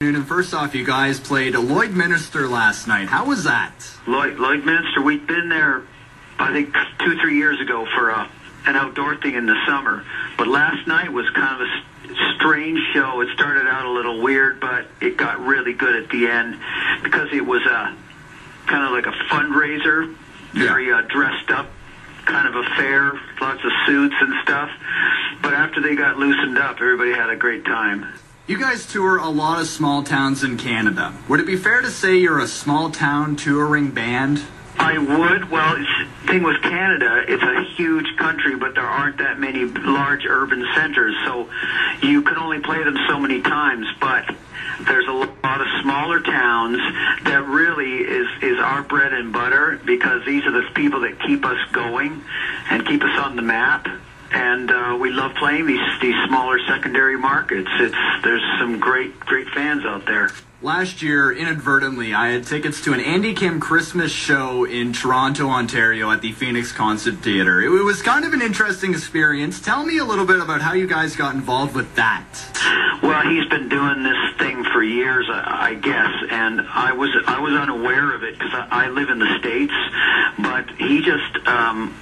And first off, you guys played Lloydminster last night. How was that? Lloyd, Lloydminster, we'd been there, I think, two, three years ago for uh, an outdoor thing in the summer. But last night was kind of a strange show. It started out a little weird, but it got really good at the end because it was a kind of like a fundraiser, very uh, dressed up kind of affair, lots of suits and stuff. But after they got loosened up, everybody had a great time. You guys tour a lot of small towns in Canada. Would it be fair to say you're a small town touring band? I would. Well, thing with Canada, it's a huge country, but there aren't that many large urban centers, so you can only play them so many times. But there's a lot of smaller towns that really is is our bread and butter because these are the people that keep us going and keep us on the map. And uh, we love playing these these smaller secondary markets. It's there's some great great fans out there. Last year, inadvertently, I had tickets to an Andy Kim Christmas show in Toronto, Ontario at the Phoenix Concert Theatre. It was kind of an interesting experience. Tell me a little bit about how you guys got involved with that. Well, he's been doing this thing for years, I I guess, and I was I was unaware of it because I, I live in the states. But he just um,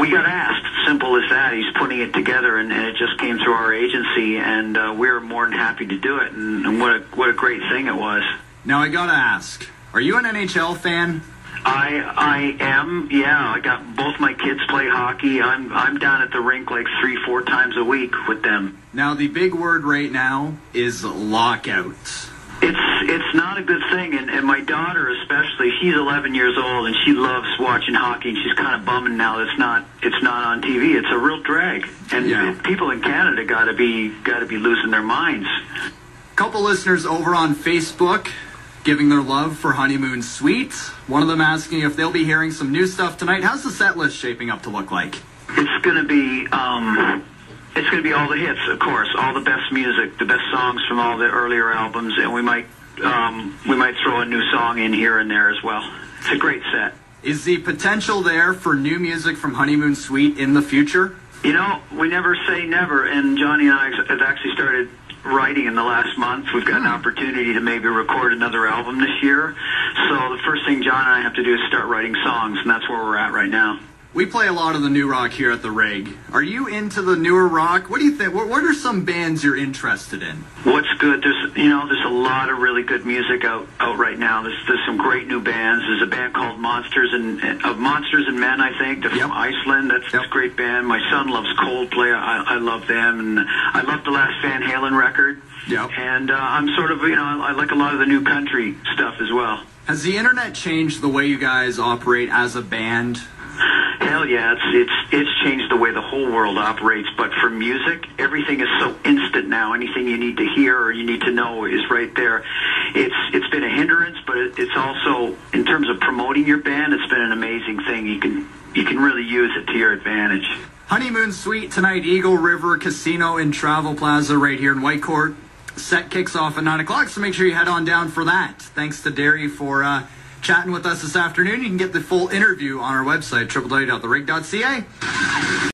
we got asked, simple as that. He's putting it together, and, and it just came through our agency, and uh, we were more than happy to do it. And, and what a what a great thing it was. Now, I gotta ask, are you an NHL fan? I I am yeah. I got both my kids play hockey. I'm I'm down at the rink like three four times a week with them. Now, the big word right now is lockout. It's it's not a good thing, and, and my daughter especially. She's 11 years old, and she loves watching hockey. And she's kind of bumming now that it's not it's not on TV. It's a real drag, and Yeah. people in Canada got to be got to be losing their minds. couple listeners over on Facebook giving their love for Honeymoon Suite. One of them asking if they'll be hearing some new stuff tonight. How's the set list shaping up to look like? It's going to be um, it's going to be all the hits, of course, all the best music, the best songs from all the earlier albums, and we might um, we might throw a new song in here and there as well. It's a great set. Is the potential there for new music from Honeymoon Suite in the future? You know, we never say never, and Johnnie and I have actually started writing in the last month. We've got an opportunity to maybe record another album this year. So the first thing John and I have to do is start writing songs, and that's where we're at right now. We play a lot of the new rock here at the Rig. Are you into the newer rock? What do you think? What, what are some bands you're interested in? What's good? There's you know there's a lot of really good music out out right now. There's there's some great new bands. There's a band called Monsters and of Monsters and Men. I think they're Yep. from Iceland. That's, that's Yep. a great band. My son loves Coldplay. I I love them, and I love the last Van Halen record. Yep. And uh, I'm sort of you know I like a lot of the new country stuff as well. Has the internet changed the way you guys operate as a band? Hell yeah, it's it's it's changed the way the whole world operates. But for music, everything is so instant now. Anything you need to hear or you need to know is right there. It's it's been a hindrance, but it's also in terms of promoting your band, it's been an amazing thing. You can you can really use it to your advantage. Honeymoon Suite tonight, Eagle River Casino and Travel Plaza right here in Whitecourt. Set kicks off at 9 o'clock, so make sure you head on down for that. Thanks to Derry for uh, chatting with us this afternoon. You can get the full interview on our website, www.therig.ca.